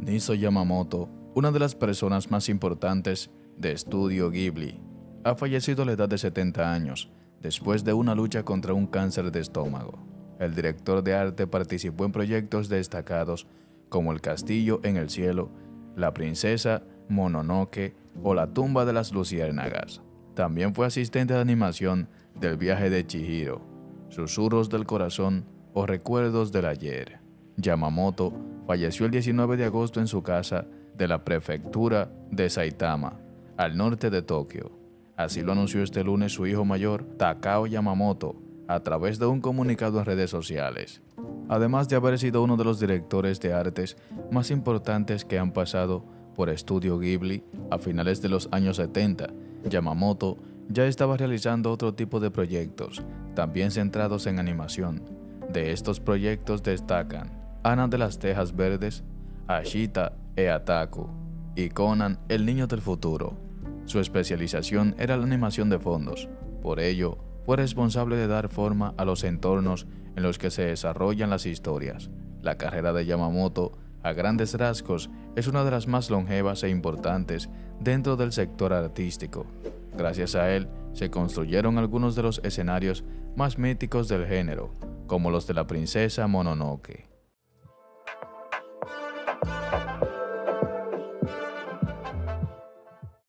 Niso Yamamoto, una de las personas más importantes de Estudio Ghibli, ha fallecido a la edad de 70 años después de una lucha contra un cáncer de estómago. El director de arte participó en proyectos destacados como El Castillo en el Cielo, La Princesa Mononoke o La Tumba de las Luciérnagas. También fue asistente de animación del viaje de Chihiro, Susurros del Corazón o Recuerdos del Ayer. Yamamoto falleció el 19 de agosto en su casa de la prefectura de Saitama, al norte de Tokio. Así lo anunció este lunes su hijo mayor, Takao Yamamoto, a través de un comunicado en redes sociales. Además de haber sido uno de los directores de artes más importantes que han pasado por Estudio Ghibli a finales de los años 70, Yamamoto ya estaba realizando otro tipo de proyectos, también centrados en animación. De estos proyectos destacan Ana de las Tejas Verdes, Ashita e Ataku y Conan, el niño del futuro. Su especialización era la animación de fondos, por ello fue responsable de dar forma a los entornos en los que se desarrollan las historias. La carrera de Yamamoto a grandes rasgos, es una de las más longevas e importantes dentro del sector artístico. Gracias a él, se construyeron algunos de los escenarios más míticos del género, como los de la princesa Mononoke. Thank you.